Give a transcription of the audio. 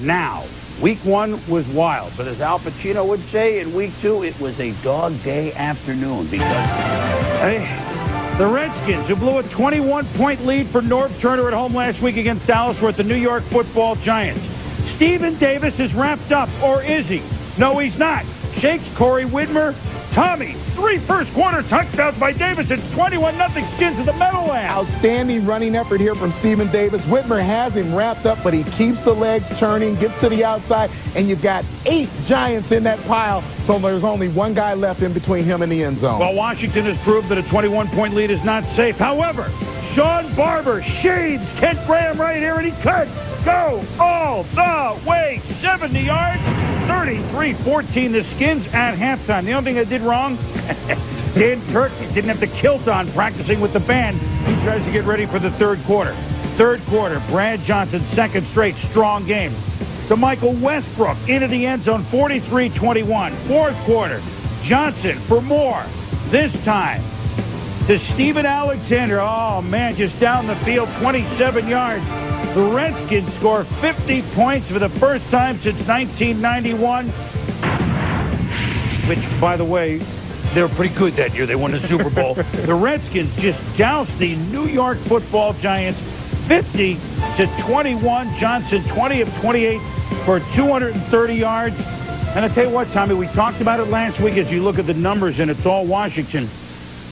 now. Week one was wild, but as Al Pacino would say, in week two, it was a dog day afternoon because hey, the Redskins, who blew a 21-point lead for Norv Turner at home last week against Dallas, were at the New York football Giants. Stephen Davis is wrapped up, or is he? No, he's not. Shakes Corey Widmer. Tommy, three first quarter touchdowns by Davis. It's 21 nothing skins of the Meadowlands. Outstanding running effort here from Stephen Davis. Widmer has him wrapped up, but he keeps the legs turning, gets to the outside, and you've got eight Giants in that pile, so there's only one guy left in between him and the end zone. Well, Washington has proved that a 21-point lead is not safe. However, Shawn Barber shades Kent Graham right here, and he could go all the way 70 yards. 33-14 the Skins at halftime. The only thing I did wrong, Dan Turk didn't have the kilt on practicing with the band. He tries to get ready for the third quarter. Third quarter, Brad Johnson, second straight strong game. To Michael Westbrook into the end zone, 43-21. Fourth quarter, Johnson for more. This time to Stephen Alexander. Oh, man, just down the field, 27 yards. The Redskins score 50 points for the first time since 1991. Which, by the way, they were pretty good that year. They won the Super Bowl. the Redskins just doused the New York football Giants 50 to 21. Johnson 20 of 28 for 230 yards. And I tell you what, Tommy, we talked about it last week as you look at the numbers, and it's all Washington.